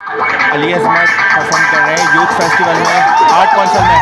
अली अजमत perform कर रहे हैं यूथ फेस्टिवल में आर्ट कौंसल में।